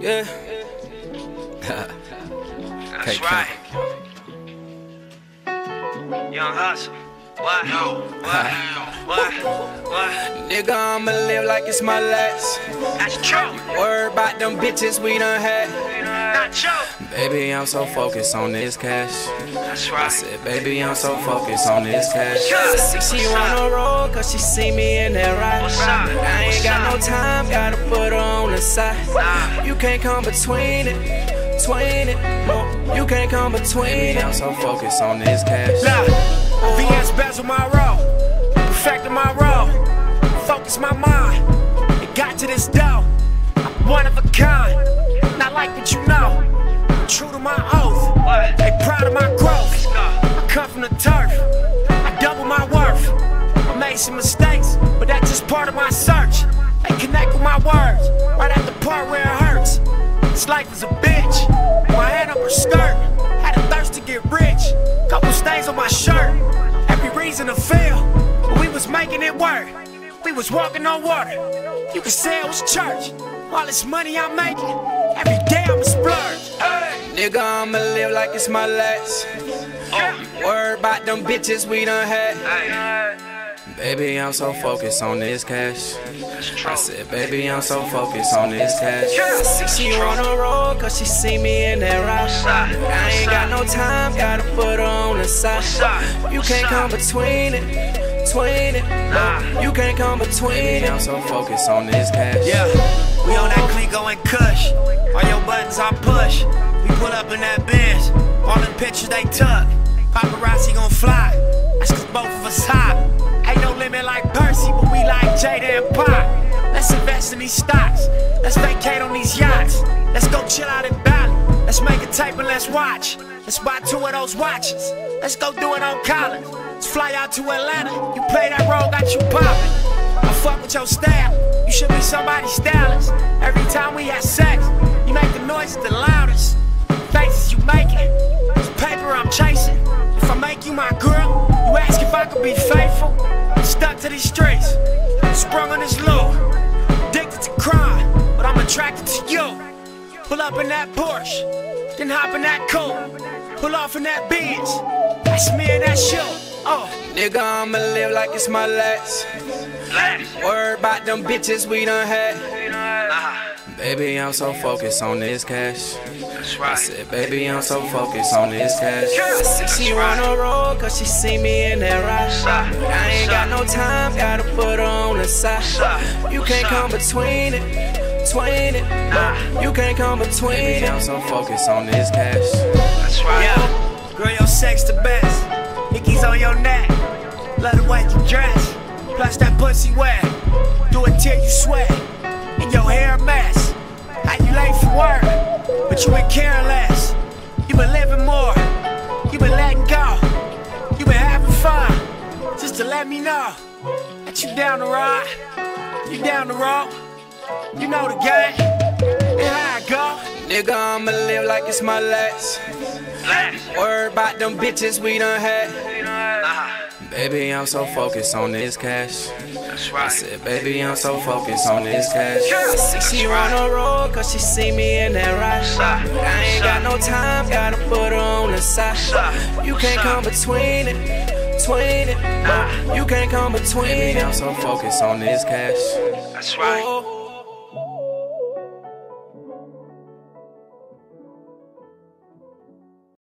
Yeah. That's right. Young Hussle. What? What? What? What? Nigga, I'ma live like it's my last. That's true. Worry about them bitches we done had. Not true. Baby, I'm so focused on this cash. That's I said, baby, I'm so focused on this cash. She on the road, cause she see me in that ride. What's? I ain't got no time, gotta put her on the side. You can't come between it, between it. No, you can't come between it. I'm so focused on this cash. Nah, VS bezel my role, perfected my role, focus my mind. It got to this dough, I'm one of a kind. From the turf, I double my worth. I made some mistakes, but that's just part of my search. They connect with my words, right at the part where it hurts. This life is a bitch. My hand up her skirt, had a thirst to get rich. Couple stains on my shirt, every reason to fail, but we was making it work. We was walking on water, you could say it was church. All this money I'm making, every day I'm a splurge. Nigga, I'ma live like it's my last. Worry about them bitches we done had. Hey. Baby, I'm so focused on this cash. I said, baby, I'm so focused on this cash. She on the road, cause she see me in that ride. I ain't got no time, gotta put her on the side. You can't come between it, between it. Nah. You can't come between it. I'm so focused on this cash. Yeah, we on that Clico and Kush. All your buttons I push. We pull up in that Benz. All them pictures they took. Paparazzi gon' fly. That's cause both of us hot. Ain't no limit like Percy, but we like Jada and Pac. Let's invest in these stocks. Let's vacate on these yachts. Let's go chill out in Bali. Let's make a tape and let's watch. Let's buy two of those watches. Let's go do it on Collins. Let's fly out to Atlanta. You play that role, got you poppin'. I fuck with your style. You should be somebody's stylist. Every time we have sex, you make the noises the loudest. Ask if I could be faithful. Stuck to these streets, sprung on this loop. Addicted to crime, but I'm attracted to you. Pull up in that Porsche, then hop in that coupe. Pull off in that Benz, that's me and that shoe. Oh. Nigga, I'ma live like it's my last. Last. Worry about them bitches we done had. Nah. Baby, I'm so focused on this cash. That's I said, baby, I'm so focused on this cash. Yeah. See, she on the road, cause she see me in that What's ride. I ain't got no time, gotta put her on the What's side. You can't come between it, between it. Nah. You can't come between it. Baby, I'm so focused on this cash. That's right. Yeah, girl, your sex the best. Nicky's on your neck. Love the way you dress. Plus that pussy wet. Do it till you sweat. Let me know that you down the ride. You down the road. You know the game. And how I go. Nigga, I'ma live like it's my last. Last. Worry about them bitches we done had. Baby, I'm so focused on this cash. That's right. I said, baby, I'm so focused on this cash. Yeah. She on the road, cause she see me in that ride. up? I ain't got no time, gotta put her on the side. You can't come between it, between it. Nah. You can't come between it. I'm so focused on this cash. That's right. Oh,